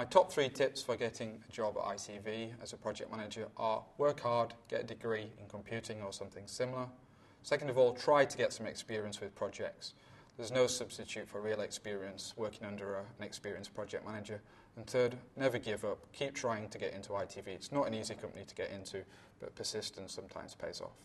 My top three tips for getting a job at ITV as a project manager are work hard, get a degree in computing or something similar. Second of all, try to get some experience with projects. There's no substitute for real experience working under a, an experienced project manager. And third, never give up. Keep trying to get into ITV. It's not an easy company to get into, but persistence sometimes pays off.